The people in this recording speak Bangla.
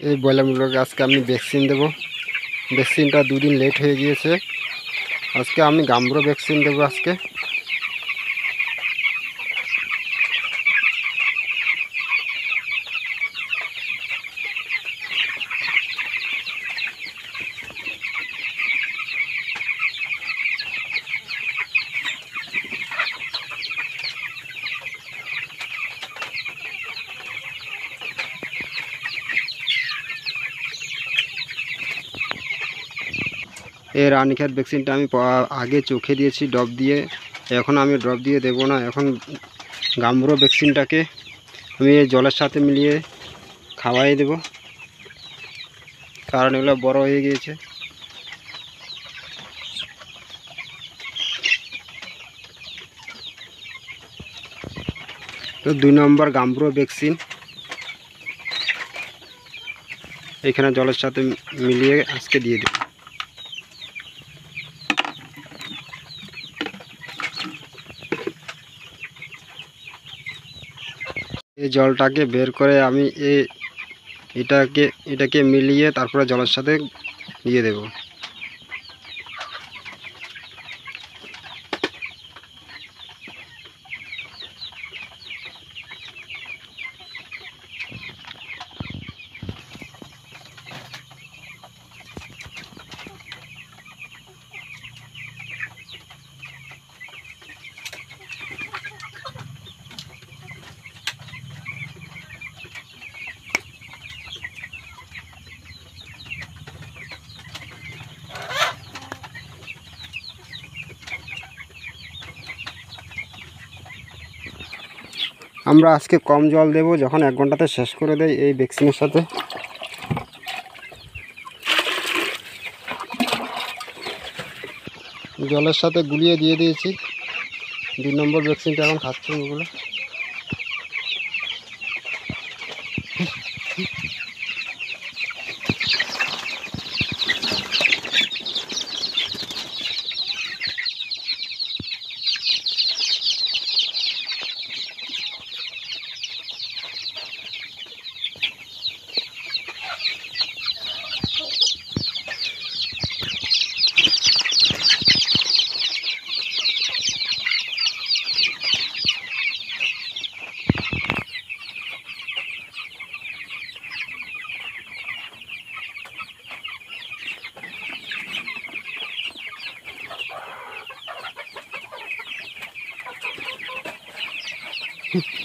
এই ব্রয়লারগুলোকে আজকে আমি ভ্যাকসিন দেবো। ভ্যাকসিনটা দুদিন লেট হয়ে গিয়েছে। আজকে আমি গাম্বুরো ভ্যাকসিন দেবো আজকে। এই রানীক্ষেত ভ্যাকসিনটা আমি আগে চোখে দিয়েছি, ড্রপ দিয়ে। এখন আমি ড্রপ দিয়ে দেবো না। এখন গাম্বুরো ভ্যাকসিনটাকে আমি জলের সাথে মিলিয়ে খাওয়াই দেব। কারণ এগুলো বড় হয়ে গিয়েছে। তো দুই নম্বর গাম্বুরো ভ্যাকসিন। এখানে জলের সাথে মিলিয়ে আজকে দিয়ে দেব। এই জলটাকে বের করে আমি এ এটাকে এটাকে মিলিয়ে তারপরে জলের সাথে দিয়ে দেব। আমরা আজকে কম জল দেব, যখন এক ঘন্টাতে শেষ করে দেয় এই ভ্যাকসিনের সাথে। জলের সাথে গুলিয়ে দিয়ে দিয়েছি। দুই নম্বর ভ্যাকসিনটা এখন খাচ্ছি ওগুলো Thank you.